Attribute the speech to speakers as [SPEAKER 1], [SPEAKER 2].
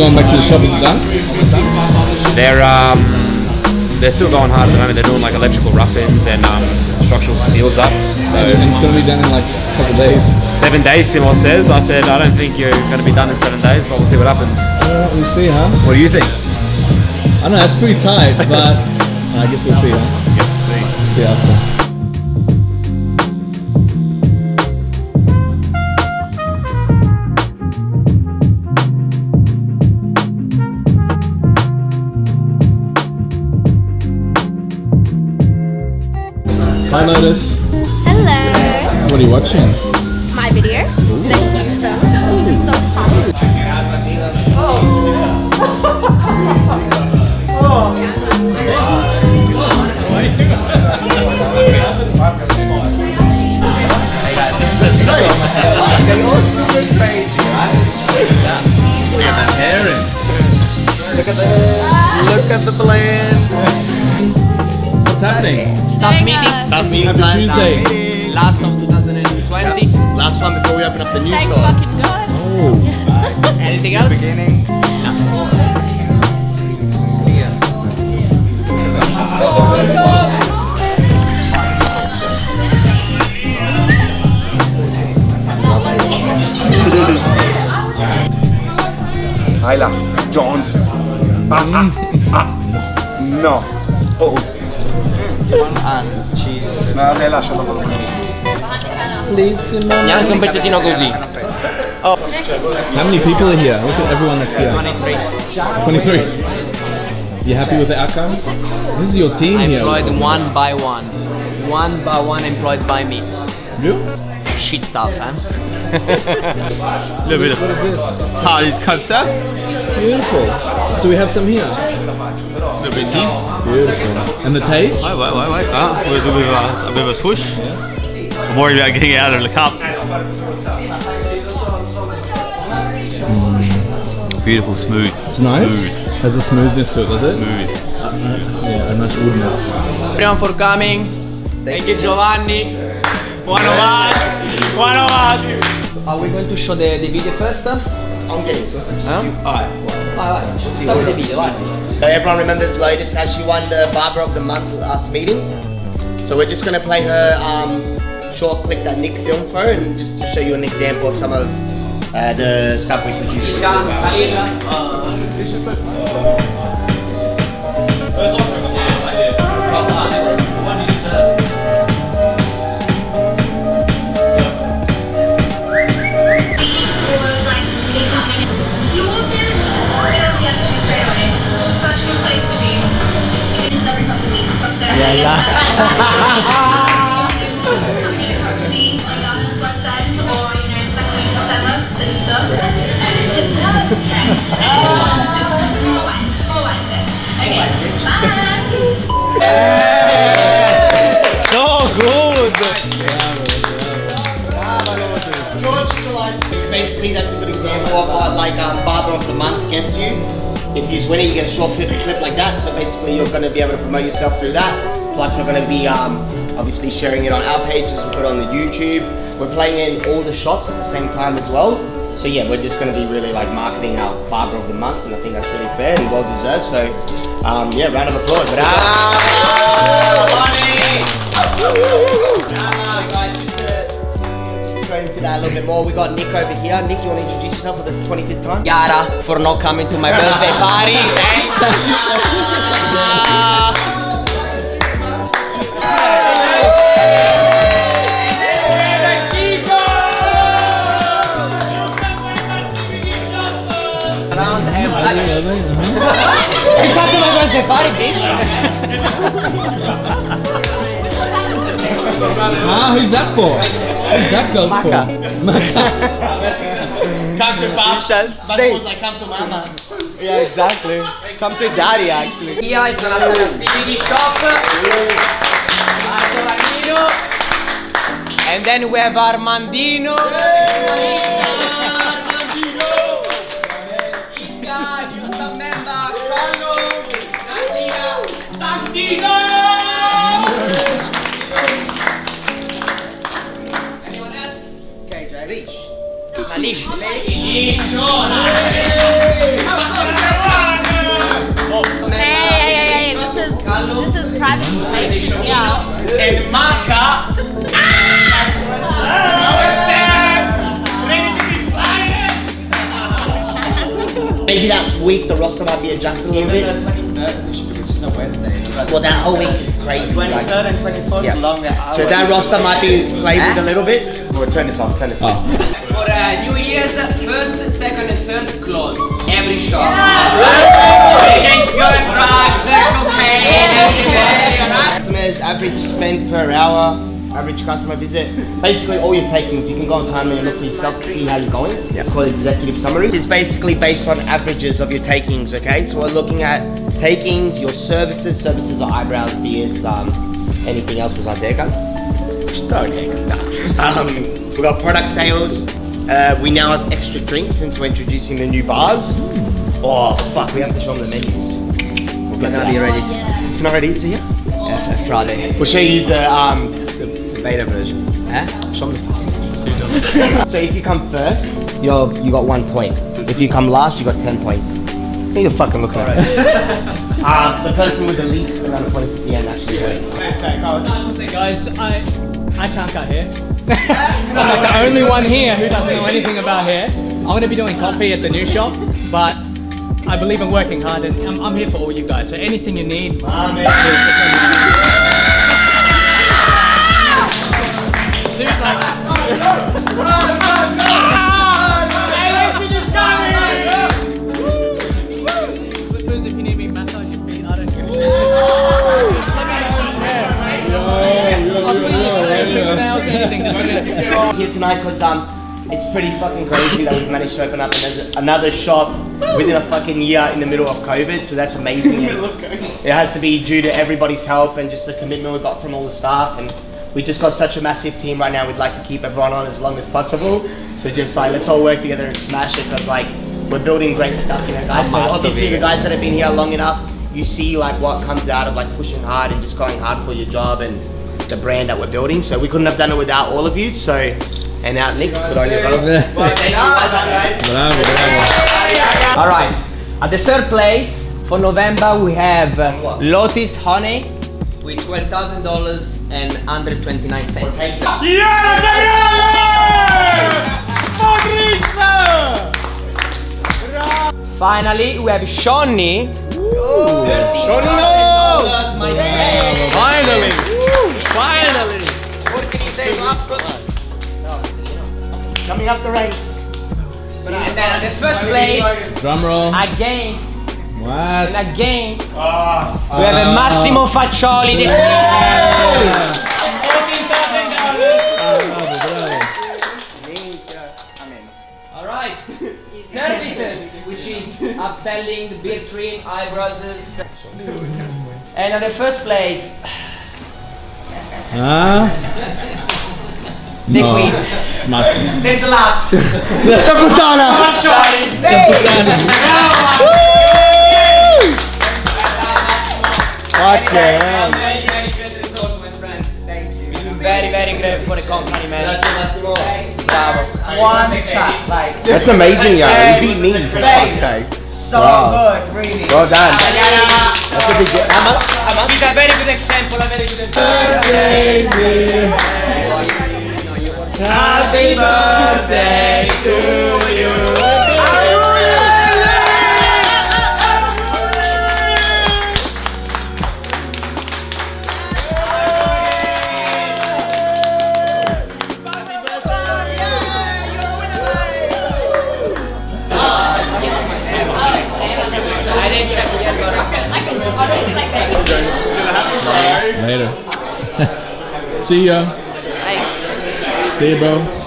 [SPEAKER 1] Alright, when we're going back to the shop, is it done?
[SPEAKER 2] They're um, they're still going hard at the moment. They're doing like electrical rough-ins and um, structural steels up. So
[SPEAKER 1] And it's going to be done in like a couple of days.
[SPEAKER 2] seven days, Simo says. I said I don't think you're going to be done in seven days, but we'll see what happens.
[SPEAKER 1] Uh, we'll see, huh?
[SPEAKER 2] What do you think?
[SPEAKER 1] I don't know, it's pretty tight, but I guess we'll see, huh?
[SPEAKER 2] To see.
[SPEAKER 1] See after. Hi Lotus,
[SPEAKER 3] Hello.
[SPEAKER 1] what are you watching?
[SPEAKER 3] My video. Thank you so much. I'm so excited.
[SPEAKER 4] Look at the plan.
[SPEAKER 1] What's happening?
[SPEAKER 5] Staff meeting,
[SPEAKER 4] Staff meeting
[SPEAKER 1] Happy
[SPEAKER 4] time.
[SPEAKER 1] Tuesday.
[SPEAKER 5] last of 2020.
[SPEAKER 4] Last one before we open up the new
[SPEAKER 3] Thank
[SPEAKER 4] store.
[SPEAKER 3] fucking God.
[SPEAKER 1] Oh,
[SPEAKER 5] Anything else?
[SPEAKER 4] Beginning. Ayla, don't. Ah, ah, ah. No. Oh.
[SPEAKER 5] And cheese.
[SPEAKER 4] No, lei lascialo così.
[SPEAKER 5] Neanche un pezzettino così. Oh.
[SPEAKER 1] how many people are here? Look at everyone that's here.
[SPEAKER 5] 23.
[SPEAKER 1] 23. You happy with the outcome? This is your team
[SPEAKER 5] I
[SPEAKER 1] here.
[SPEAKER 5] employed one by one. One by one employed by me.
[SPEAKER 1] You?
[SPEAKER 5] Shit stuff, huh?
[SPEAKER 1] What is this?
[SPEAKER 6] Ah, it's kebab.
[SPEAKER 1] Beautiful. Do we have some here?
[SPEAKER 6] A little bit deep.
[SPEAKER 1] Beautiful. And the taste?
[SPEAKER 6] Wait, wait, wait, wait. Ah, we'll a bit of a, a bit of a swoosh. I'm worried about getting it out of the cup. Beautiful, smooth.
[SPEAKER 1] It's nice.
[SPEAKER 6] Smooth,
[SPEAKER 1] Has a smoothness to it, does it?
[SPEAKER 6] smooth.
[SPEAKER 1] Yeah, a nice woodness.
[SPEAKER 5] Everyone for coming. Thank you, Giovanni. One of us. One of us. Are we going to show the, the video first? Vai,
[SPEAKER 4] I'm getting to it. Alright.
[SPEAKER 5] vai. Start the video, vai.
[SPEAKER 4] Everyone remembers Lotus how she won the Barber of the Month last meeting. So we're just gonna play her um, short clip that Nick filmed for her and just to show you an example of some of uh, the stuff we produced.
[SPEAKER 7] Bye.
[SPEAKER 5] So good.
[SPEAKER 4] Basically, that's a good example of what like um, Barber of the Month gets you. If you win it, you get a short clip, clip like that. So basically, you're going to be able to promote yourself through that. Plus, we're going to be um, obviously sharing it on our pages. We put it on the YouTube. We're playing in all the shops at the same time as well. So yeah, we're just going to be really like marketing our Barber of the Month, and I think that's really fair and well deserved. So um, yeah, round of applause. Guys, just to just go into that a little bit more, we got Nick over here. Nick, you want to introduce yourself for the 25th time?
[SPEAKER 5] Yara for not coming to my birthday party. Thank Around and You come to my birthday party, bitch.
[SPEAKER 1] Ah, who's that for? Who's that goat for?
[SPEAKER 4] Come to Bob.
[SPEAKER 5] shall
[SPEAKER 4] But
[SPEAKER 5] say.
[SPEAKER 4] was like, come to Mama.
[SPEAKER 5] Yeah, exactly. Come to daddy, actually. Here is another DVD shop. Giovannino. And then we have Armandino. Armandino. Anyone else?
[SPEAKER 4] Okay, Jay.
[SPEAKER 5] Ma liscio. Liscio.
[SPEAKER 3] Hey, hey, hey, hey, this is this is private information. Yeah.
[SPEAKER 5] E manca.
[SPEAKER 4] Maybe that week the roster might be adjusted a little bit. Well, that whole week is crazy.
[SPEAKER 5] 23rd and 24th
[SPEAKER 4] Yeah.
[SPEAKER 5] longer hours.
[SPEAKER 4] So that roster might be played with a little bit. We'll turn this off, turn this off.
[SPEAKER 5] For uh, New Year's, first, second, and third close. Every shop. You can go and drugs, cocaine, every day.
[SPEAKER 4] Customers, average spend per hour, average customer visit. Basically, all your takings, you can go on Timely and look for yourself to see how you're going. It's called executive summary. It's basically based on averages of your takings, okay? So we're looking at takings, your services. Services are eyebrows, beards, um, anything else besides haircut. Just throw in haircut. Nah. Um, we got product sales. Uh, we now have extra drinks since we're introducing the new bars. Oh, fuck, we have to show them the menus. We'll get to that.
[SPEAKER 5] ready.
[SPEAKER 4] It's not ready, is it yet?
[SPEAKER 5] Yeah, Friday.
[SPEAKER 4] We'll show you the, um, the, the beta version.
[SPEAKER 5] Huh?
[SPEAKER 4] Show them the So if you come first, you're, you got one point. If you come last, you got 10 points. Who you fucking looking at? uh, the person with the least amount of points at the end actually wins.
[SPEAKER 8] Guys, I I can't cut hair. I'm like the only one here who doesn't know anything about hair. I'm gonna be doing coffee at the new shop, but I believe in working hard and I'm, I'm here for all you guys. So anything you need, please
[SPEAKER 4] Here tonight because um, it's pretty fucking crazy that we've managed to open up another, another shop within a fucking year in the middle of COVID. So that's amazing. It has to be due to everybody's help and just the commitment we got from all the staff and. We just got such a massive team right now. We'd like to keep everyone on as long as possible. So just like let's all work together and smash it because like we're building great stuff, you know, guys. So obviously the guys that have been here long enough, you see like what comes out of like pushing hard and just going hard for your job and the brand that we're building. So we couldn't have done it without all of you. So and out Nick, good on you, brother. Thank you, guys.
[SPEAKER 1] Bravo, bravo.
[SPEAKER 5] All right. At the third place for November, we have Lotus Honey with twelve thousand dollars and hundred twenty-nine cents.
[SPEAKER 4] Take that.
[SPEAKER 5] Finally, we have Shawnee.
[SPEAKER 4] Shawnee,
[SPEAKER 5] $13,000, my friend.
[SPEAKER 4] Finally. Finally.
[SPEAKER 5] What can you say, Mark?
[SPEAKER 4] Coming up the ranks.
[SPEAKER 5] And then the first place,
[SPEAKER 1] Drum roll.
[SPEAKER 5] again
[SPEAKER 1] What?
[SPEAKER 5] and again,
[SPEAKER 4] Ah.
[SPEAKER 5] we have a Massimo Faccioli. di- All right. Services, which is upselling, the beard trim, eyebrows. And at the first place,
[SPEAKER 1] Ah?
[SPEAKER 5] the
[SPEAKER 1] No.
[SPEAKER 5] queen,
[SPEAKER 1] Massimo.
[SPEAKER 5] the slut.
[SPEAKER 4] Fuck yeah.
[SPEAKER 5] Very, very great result, my friend. Thank you. Very, very great for the company, man. Bravo. One shot, like
[SPEAKER 4] That's amazing, yo. You beat me, for the fuck's sake.
[SPEAKER 5] so
[SPEAKER 4] Wow.
[SPEAKER 5] good, really.
[SPEAKER 4] Well done.
[SPEAKER 5] Yeah.
[SPEAKER 4] That's a big deal. How much? How much?
[SPEAKER 5] He's a very good example, a very good example. Happy birthday to you.
[SPEAKER 1] Later. See ya. See ya, bro.